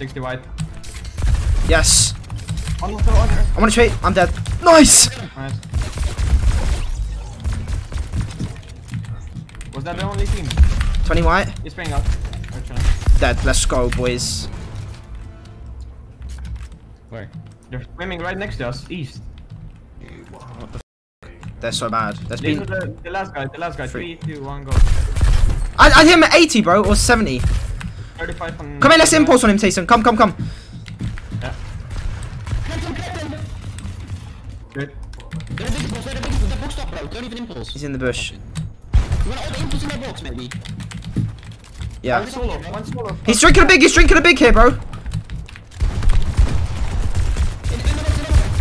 60 white. Yes. On the under. I want to trade. I'm dead. Nice. Nice. Was that the only team? 20 white. He's spraying out. Actually. Dead. Let's go, boys. Where? They're swimming right next to us, east. What the They're so bad. There's These been. are the, the last guy, the last guy. Three. 3, 2, 1, go. I, I hit him at 80, bro, or 70. 35 on. Come here, let's impulse on him, Tayson. Come, come, come. Yeah. Good. They're a big impulse, they're a big they're boxed up, bro. Don't even impulse. He's in the bush. You want all the impulse in their box, maybe? Yeah. One solo, one solo. He's drinking a big. He's drinking a big here, bro. In, in the box, in the box.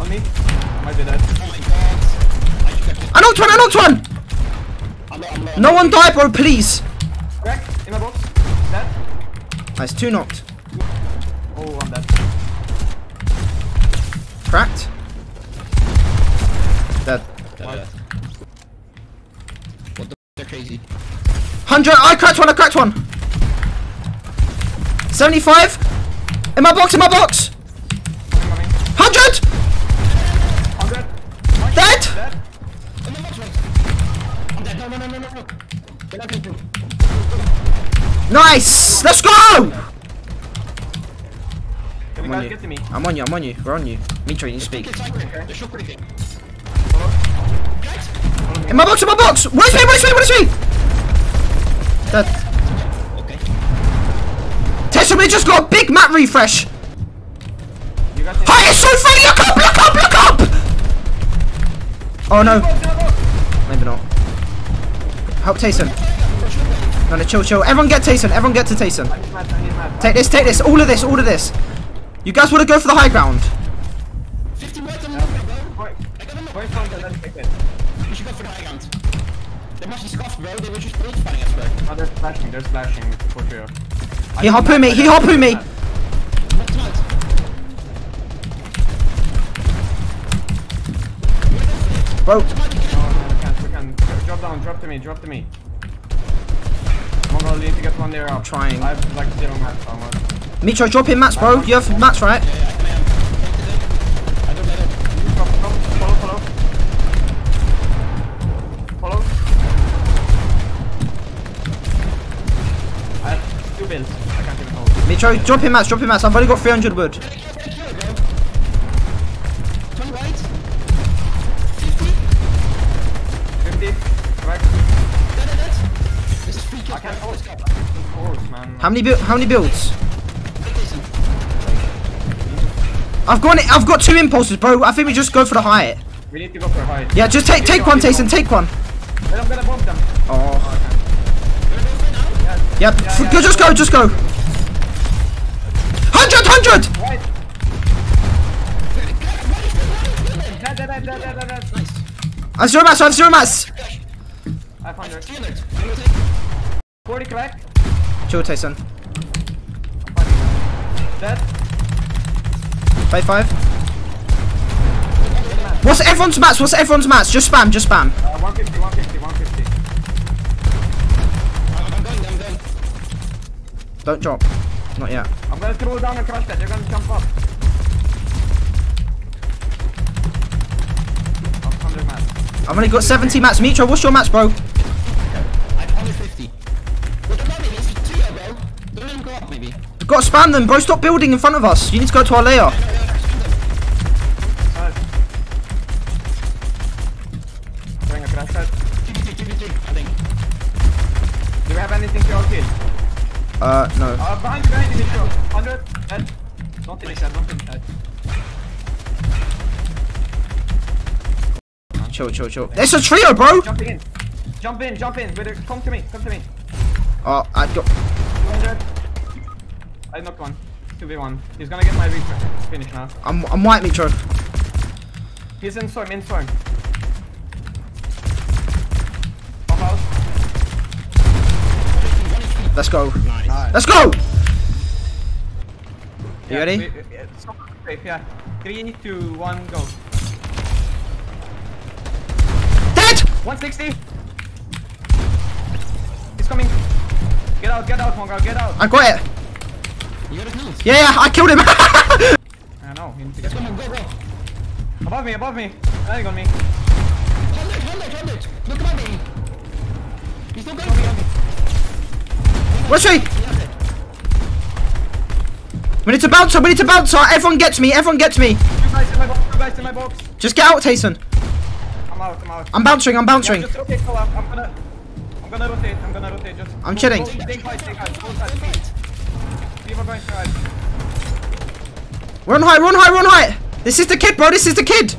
On me. Might be dead. Oh my god. I should knocked one. I knocked one. I'm low, I'm low. No one die, bro. Please. Nice. Two knocked. Oh, I'm dead. Cracked. Dead. Uh, what the f they're crazy. 100. I cracked one. I cracked one. 75. In my box. In my box. Coming, coming. 100. 100. Dead. Dead. Nice. Let's go. Can I'm on you. get to me? I'm on you. I'm on you. We're on you. Mitro, you speak. Get cycling. They're shock breaking. In my box. In my box. What is me? What is me? What is me? Dead. Okay. Tessa, we just got a big map refresh. You got to Hi, it's so funny. Look up. Look up. Look up. Oh no. Maybe not. Help Tayson. No, no, chill, chill. Everyone get Tayson. Everyone get to Tayson. I need mad, I need mad. Take this, take this. All of this, all of this. You guys want to go for the high ground? 50 words on the bro. Boy, I got them. boy, front and then take it. We should go for the high ground. They must be scuffed, bro. They were just built fighting us, bro. Oh, they're splashing, they're splashing for sure. He need harpooned me, he I harpooned me. mad. Bro, No, no, we can't, we can't. Drop down, drop to me, drop to me. Mongol, you need to get one there up. Trying. I have like zero mats almost. Mitro, drop in mats, bro. You have mats, right? Yeah, yeah, I am. I don't let. Drop, drop, follow, follow. Follow. I have two builds. I can't even hold. Mitro, drop in mats, drop in mats. I've only got 300 wood. How many how many builds? I've got it. I've got two impulses, bro. I think we just go for the height. We need to go for a hide. Yeah, just take take one, Tayson. Take one. Then I'm gonna bomb them. Oh. I can't. Gonna go for it now? Yep. Yeah, yeah, just go, just go. Hundred, hundred. Right. Dead, Dead, dead, dead, dead, dead, dead, dead. Nice. I have zero mats. I have zero mats. Flash. I have 100. 300. I'm gonna take. 40 crack. Chill, Tyson. Dead. Five five. What's everyone's mats? What's everyone's mats? Just spam, just spam. Uh, 150, 150, 150. I'm going, I'm going. Don't drop. Not yet. I'm gonna throw down and crush that. They're gonna jump up. I'm 100 mats. I've only got 70 mats. Mitro, what's your mats, bro? Got to spam them, bro. Stop building in front of us. You need to go to our layer. Nice. A crash pad. 2v3, 2v3, I think. Do we have anything to all kill? Uh, no. Uh, behind you, behind you, Mitchell. 100. Dead. Don't finish that, don't finish that. Chill, chill, chill. It's a trio, bro. Jump in. Jump in, jump in. Come to me, come to me. Oh, I got. 200. I knocked one. 2v1. He's gonna get my refresh. Finish now. I'm, I'm white, Mitro. He's in storm, in storm. Pop out. Let's go. Nice. Let's go. You Yeah, ready? we- uh, stop, safe, yeah. Three, two, one, go. Dead. 160. He's coming. Get out, get out, Mongraal, get out. I got it. You got his nose. Yeah, yeah, I killed him. I know, he needs to Let's go, man. Go, go. Above me, above me. Landing on me. Hold it, hold it, hold it. Look at me. He's not going On me, on me. What's he? He has it. We need to bounce her. We need to bounce her. Everyone gets me. Everyone gets me. Two guys in my box, two guys in my box. Just get out, Tayson. I'm out, I'm out. I'm bouncing. I'm Yeah, bouncing. just rotate. I'm gonna, I'm gonna rotate. I'm gonna rotate. Just. I'm go- chilling. go- Stay quiet, stay quiet. Go side, please. People going side. We're high. We're high. We're high. This is the kid, bro. This is the kid.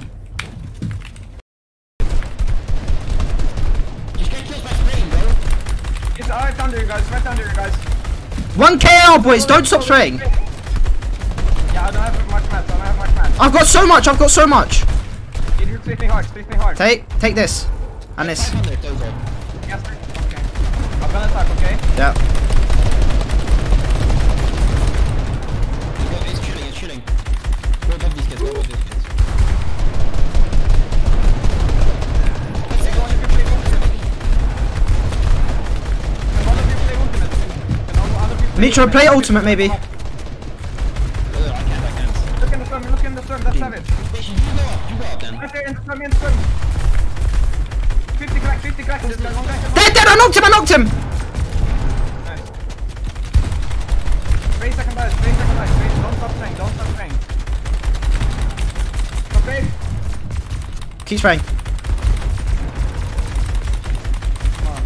Just get kills by spraying, bro. It's right under you guys. Right under you guys. One KL, boys. Don't stop spraying. Yeah, I don't have much mats. I don't have much mats. I've got so much. I've got so much. Need you me hard. Treat me hard. Take, take this, and this. 500. Yes. Okay. I'm gonna attack. Okay. Yeah. People play ultimate, maybe. Ugh, I can't, I. Look in the storm. Look in the storm. That's savage. Station, you go up, you go up then. In the storm. In the storm. 50 crack. 50 crack. There's one guy. Dead, dead. I knocked him. I knocked him. Nice. Spray second bite, spray second bite, spray. Don't stop spraying, don't stop spraying. Okay. Keep spraying. Come on.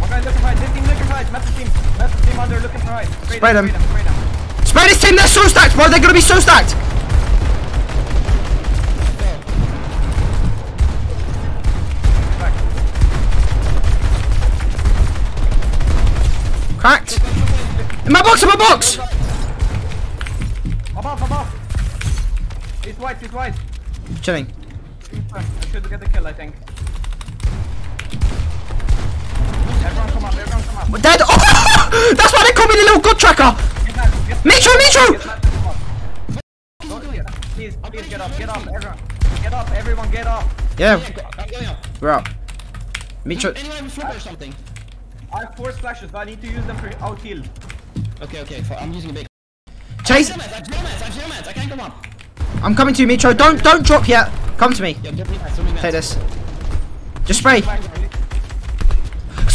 One guy looking right, this team looking right, Met the team. Met the team under looking right. Spray, Spray them. Them, spray them. Spray this team. They're so stacked, bro. They're gonna be so stacked. Cracked. In my box. In my box. Above, above. He's white, he's white. Chilling. I should get the kill, I think. Dead. Oh, that's why they call me the little god tracker. Get back, Mitro, Mitro. Get up. Don't get up. Please, please get up, get up, everyone. Get up, everyone, get up. Yeah, Yeah, I'm going up. we're up. Mitro. Anyone have a flipper or something? I have four splashes, but I need to use them for out heal. Okay, okay, fi- I'm using a big. Chase. I have zero I have zero I have zero mats, I can't come up. I'm coming to you, Mitro. Don't, don't drop yet. Come to me. Yeah, don't be mats, don't be mats. Take this. Just spray.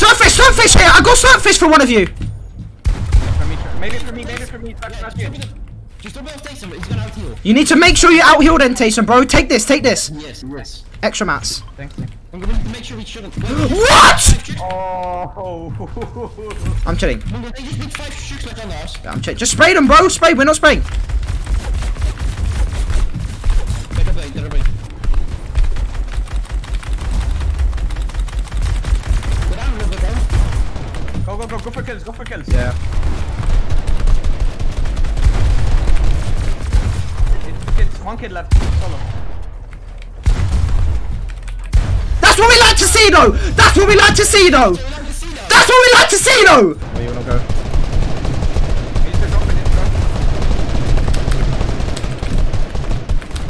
Back, Swordfish, swordfish here. I got swordfish for one of you. For me, maybe for me, maybe for me. Back, Yeah, back just here. don't Just don't be he's gonna out heal. You need to make sure you out heal then, Tayson, bro. Take this, take this. Yes, yes. Extra mats. Thanks. thanks. I'm going to make sure he shouldn't. What? Oh. I'm chilling. They just five like on ours. I'm chilling. Just spray them, bro. Spray. We're not spraying. Kills, go for kills. Yeah. It's two kids, one kid left, solo. That's what we like to see, though. That's what we like to see, though. We're not to see that. That's what we like to see, though. Where you wanna go? He's just dropping.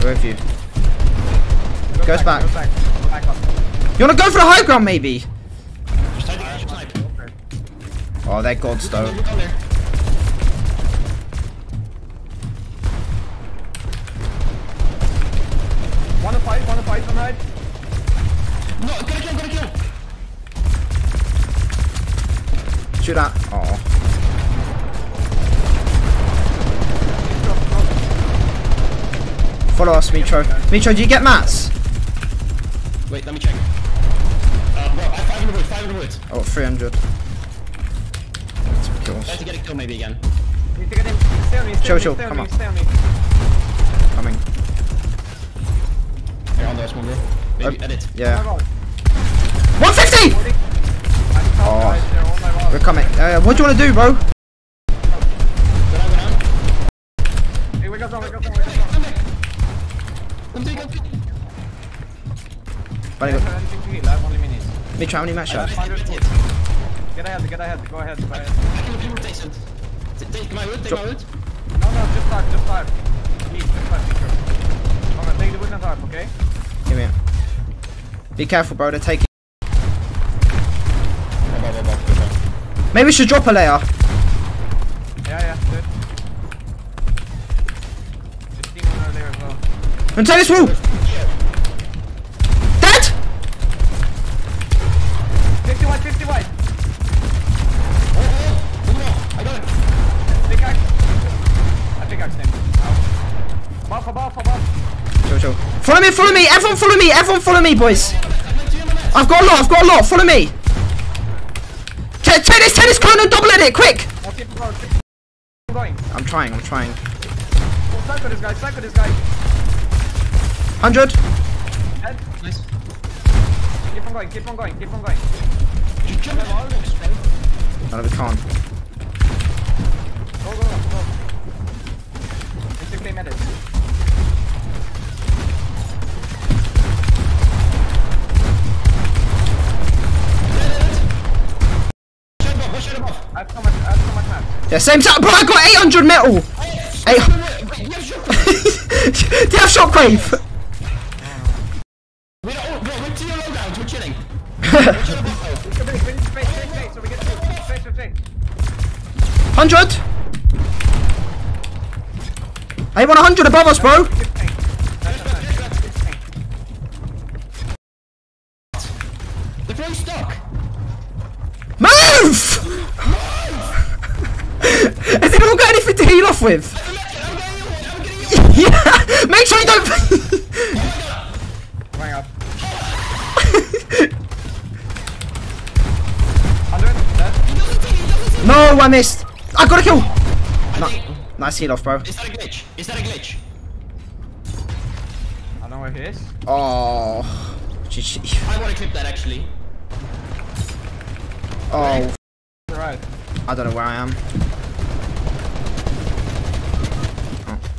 Where have you? Go Goes back. Goes back. Go back up. You wanna go for the high ground, maybe? Oh, they're gods, though. Look on. Wanna fight, wanna fight tonight? No, get a kill, get a kill. Shoot that. Oh. He's dropped, dropped. Follow us, Mitro. Mitro, do you get mats? Wait, let me check. Uh, bro, I have 500 wood, 500 wood. Oh, 300. Some kills. Try to get a kill maybe again. Need to get him. Stay on me, stay Chill, on me, chill, stay on come me, stay on me. Coming. Here, on there, small bro. Maybe edit. Yeah. god. 150! 40. I'm top Oh. guys there, my. We're coming. Uh, what do you want to do, bro? Got I have I have only minis. Mitro, how many mats you Get ahead, get ahead, go ahead, go ahead. I can repeat rotation. Take my wood, take my wood. No, no, just start, just start. Please, just start, be sure. Come take the wood and start, okay? Give me it. Be careful, bro. They're taking. Maybe we should drop a layer. Yeah, yeah, good. There's team over there as well. And take this wall. Me, follow me. Everyone follow me. Everyone follow me, boys. I've got a lot. I've got a lot. Follow me. Take, this, take cone and double edit, quick. I'm trying. I'm trying. Oh, psycho this guy, psycho this guy. Hundred. Head. Nice. Keep on going, keep on going, keep on going. Just jump in the box, bro. No, we can't. Go, go, go. Basically medics. Shut above, watch it above. I have so much, I have so much math. Yeah, same time. Bro, I got 800 metal. Eight. Wait, wait, shut Do you have shockwave? Wait, oh, bro, wait till your lowdowns, we're chilling. Watch it above, We can finish, finish, space, space, space, so we get space, space, space. 100. I want 100 above us, bro. Off with? I'm getting you, I'm getting you. yeah! Make sure you don't. Going up. 100, no, I missed. I got a kill. I think, Nice heal off, bro. is that a glitch? Is that a glitch? I don't know where he is. Oh. GG. I want to clip that actually. Oh. Right. I don't know where I am.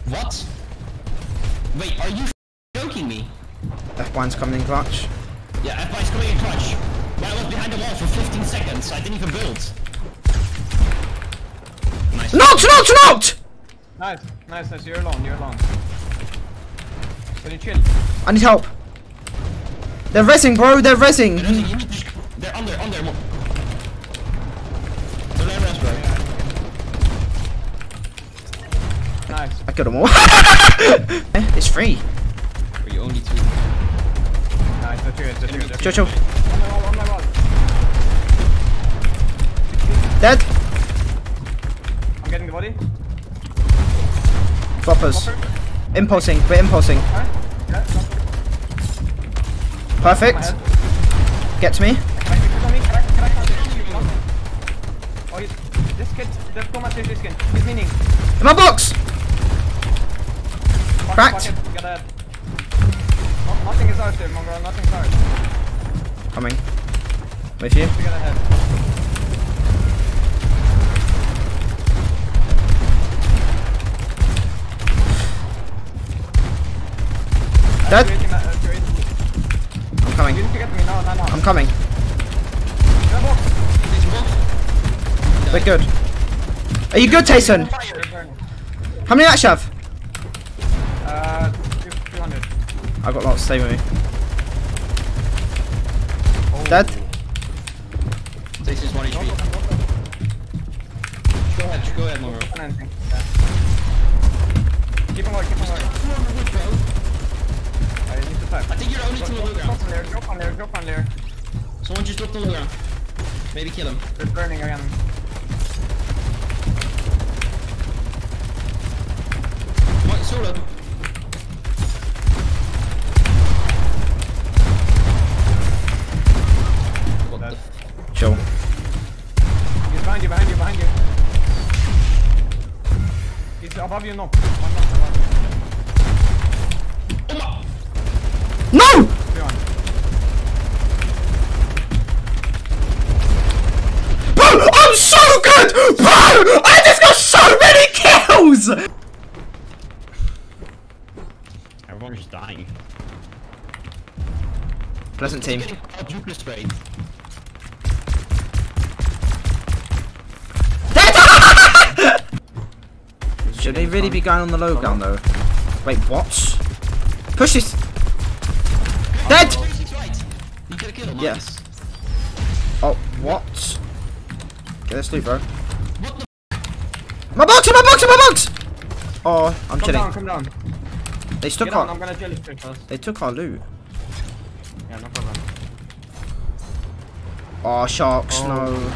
What? Wait, are you joking me? F1's coming in clutch. Yeah, F5's coming in clutch. But I was behind the wall for 15 seconds, I didn't even build. Nice. Knocked, knocked, knocked! Nice, nice, nice. You're alone, you're alone. Can you chill? I need help. They're resing, bro. They're resing. They're, you need to just- they're under, under. I killed them all. Eh, it's free. Are you only two? Nice, that's yours, that's yours. Chill, chill. On my wall, on my wall. Dead. I'm getting the body. Floppers. Impulsing. We're impulsing. Alright. Yeah. Perfect. Get to me. Can I pick this on me? Can I, can I count it? No. Oh, this kid, there's so much this skin. He's meaning. In my box. Cracked. fuck it, we gotta... No, nothing is out there, Mongraal, nothing's ours. Coming. With you. We gotta head. Dead. That. Uh, I'm coming. no, no. I'm coming. Get a box. This box? We're good. Are you good, Tayson? How many match you have? Uh, two- 200. I've got lots. Stay with me. Dead. Above you, no. One knock above you. No! Three. Bro, I'm so good! Bro! I just got so many kills! Everyone's just dying. Pleasant team. Should they really be going on the low ground though? Wait, what? Push this! Dead! Six right. You could have killed him. Yes. Oh, what? Get this loot, bro. My box! My box! My box! Oh, I'm Come down, come down. They took Get our. I'm gonna jelly straight. They took our loot. Yeah, no problem. Oh, sharks! Oh. No.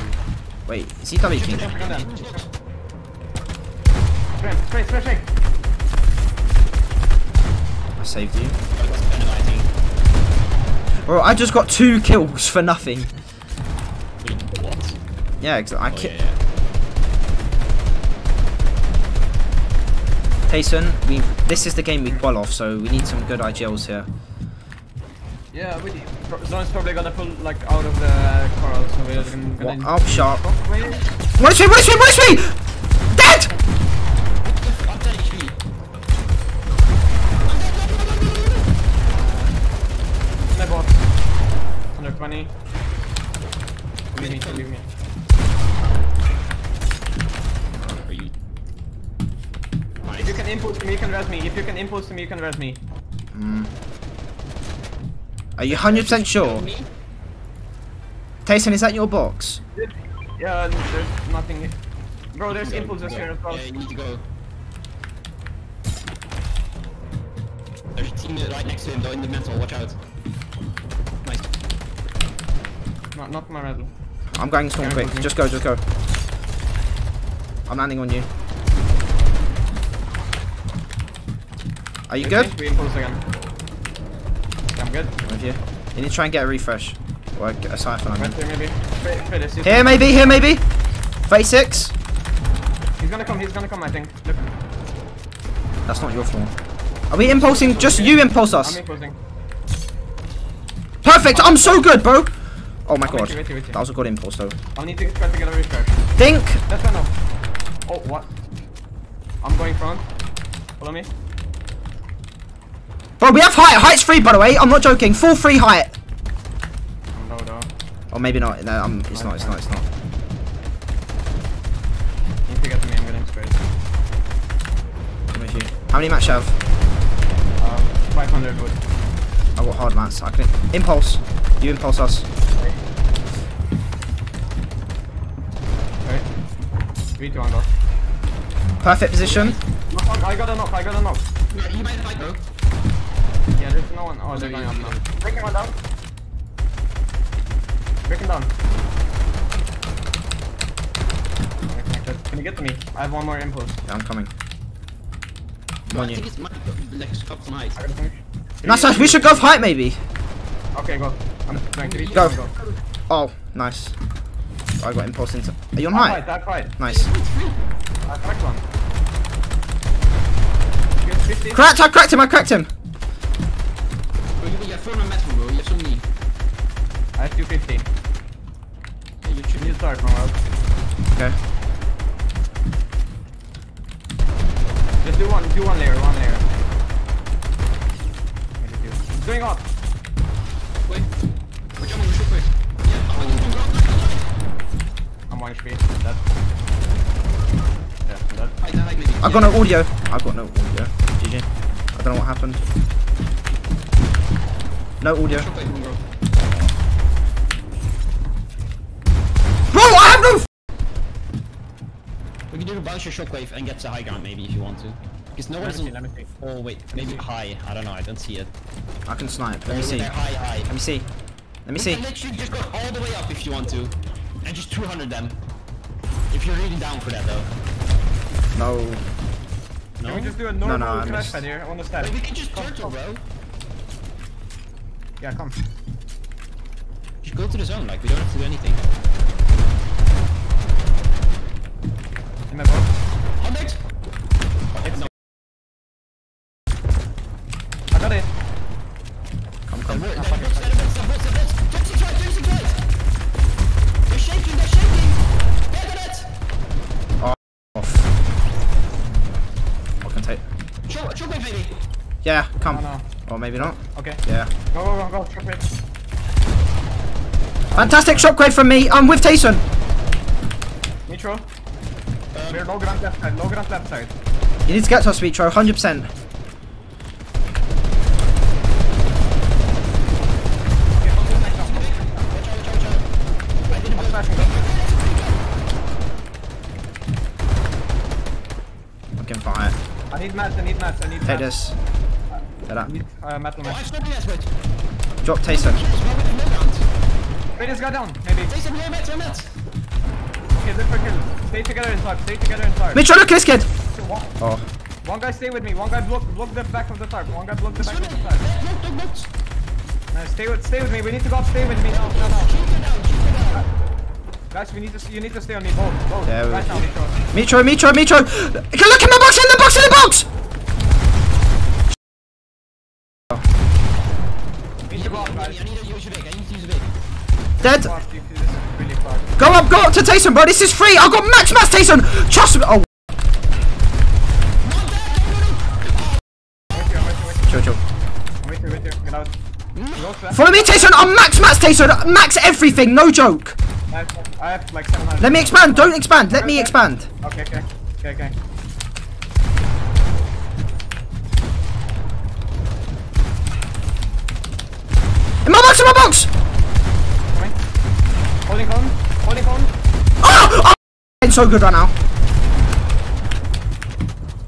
Wait, is he double king? Come down. Straight, straight, straight, straight. I saved you. I. Bro, I just got two kills for nothing. Wait, what? Yeah, exa- I Oh, yeah, yeah. Tayson, we this is the game we qual off, so we need some good IGLs here. Yeah, we Zone's probably gonna pull like out of the coral, so we're gonna. What? gonna shark. Wait. What is me? What is me? What is me? 120. Leave me, leave me. Are you? If you can impulse to me, you can res me. If you can impulse to me, you can res me. Hmm. Are you 100% sure? Me? Tayson, is that your box? Yeah, there's nothing. here. Bro, there's Go, impulses here as well. Yeah, you need to go. There's a team right next to him, though, in the mental. Watch out. Not, not my red. I'm going spawn quick. Just go, just go. I'm landing on you. Are you good? We impulse again. I'm good. With you. You need to try and get a refresh. Or get a siphon, I mean. maybe. Wait, wait, this is- Here, maybe, here, maybe. 36. He's gonna come, he's gonna come, I think. Look, That's not your fault. Are we impulsing? Just you impulse I'm us. impulsing. Perfect. I'm so good, bro. Oh my Oh, god. wait, wait, wait, wait. That was a good impulse, though. I'll need to try to get a refresh. Think. That's enough. Oh, what? I'm going front. Follow me. Bro, we have height. Height's free, by the way. I'm not joking. Full free height. No, no. Or maybe not. No, um, it's not. It's not. It's not. Need to get to me, I'm getting straight. I'm with you. How many match have? Um, 500 wood. I got hard mats. I can impulse. You impulse us. 3 2 on go. Perfect position. Knock, knock, I got a knock, I got a knock. Yeah, you might fight. Yeah, there's no one. Oh, they're going up now. Breaking one down. Breaking down. Okay, connected. Can you get to me? I have one more impulse. Yeah, I'm coming. I'm I you. think it's my like up some height. I gotta finish. Nice, nice. We should go for height, maybe. Okay, go. I'm trying to reach Go. you. Oh, nice. I got impulse into. Are you on oh, That height? fight, that fight. Nice. I cracked one. You have 50? Cracked. I cracked him. I cracked him. Bro, you, you have 400 metal, bro. You have so many. I have 250. Yeah, you You should need to start from out. Okay. Just do one, do one layer, one layer. What did you do? It's going up. 1 HP. Dead. Yeah, dead. I've got no audio. I've got no audio. GG. I don't know what happened. No audio. Bro, I have no we can do a bunch of shockwave and get to high ground maybe if you want to. Because no one is on... Oh wait, maybe high. I don't know, I don't see it. I can snipe. Let, me see. High, high. Let me see. Let me see. You just go all the way up if you want to. And just 200 them. If you're really down for that though. No. No? Can we just do a no, normal I crash missed. pad here on the step? Wait, we can just turtle, bro. Yeah, come. Just go to the zone, like, we don't have to do anything. In my boat. Go, go, go, go, trip it. Fantastic shot quid from me. I'm with Tayson. Mitro. Um, We're low ground left side, low ground left side. You need to get to us, Mitro, 100%. I'm buy it. I need mats, I need mats, I need mats. Take this that. need uh, metal Oh, I mats. have smoking nets, wait. Drop Tayson. Just one with no round. Wait, this guy down, maybe. Jason, here, mets, here, mets. Okay, look for kill. Stay together in tarp, stay together in tarp. Mitchell, look this kid. One, Oh. one guy stay with me, one guy block, block the back of the tarp, one guy block the back of the tarp. No, stay with, stay with me, we need to go up, stay with me now, now, now. Shoot her down, shoot her down. Guys, we need to, you need to stay on me, both, both. Yeah, we- right now, Mitchell. Mitro, Mitro, Mitro. Look in the box, in the box, in the box. We need to go up, I guys. need to use your big, I need to use your big. Dead. Fuck, you- this is really fucked. Go up, go up to Tayson, bro. This is free. I got max max Tayson. Trust me. Oh. Wait here, wait here, wait Chill, chill. here, wait here, wait here, get out. Go fast. Follow me, Tayson. I'm max max Tayson. Max everything. No joke. I have, I have like 700. Let me expand. Don't expand. Let me expand. Okay, okay, okay, okay. In my box, in my box. So good right now.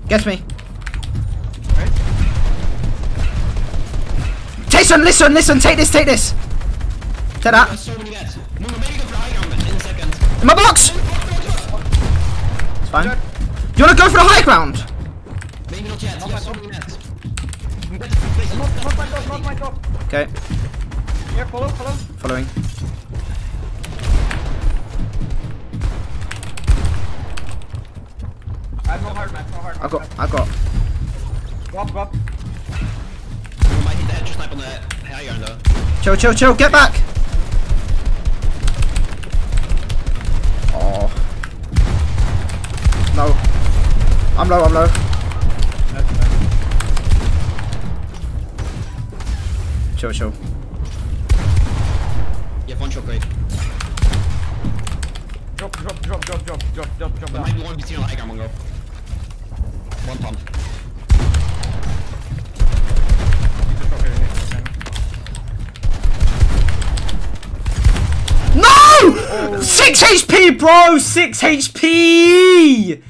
Get me. Tayson, listen, listen. Take this, take this. Take that. So many nets. Mungo, maybe go for the high ground in a second. In my box. It's fine. You wanna go for the high ground? Maybe not yet. Yes, so many nets. Not, not my top, not my top. Okay, Here, follow, follow. following. I have no hard match, no hard match. I got, I got. Go up, go up. Mungo might hit the extra snipe on the high ground though. Chill, chill, chill. Get back. Oh. No. I'm low, I'm low. That's fine. Chill, chill. You have one shot great. Drop, drop, drop, drop, drop, drop, drop, drop There might be one between on the high ground, Mungo. One pump. No! 6 HP, bro! 6 HP!